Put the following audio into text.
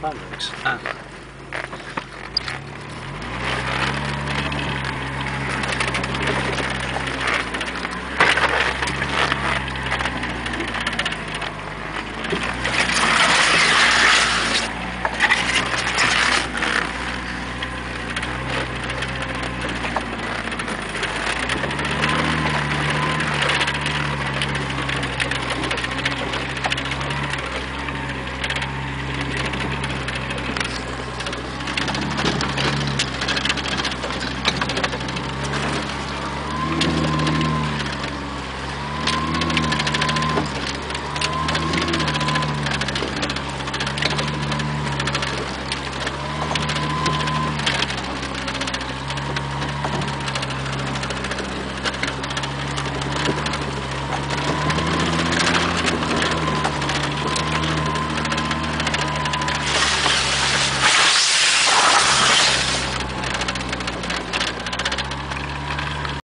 That works. Ah.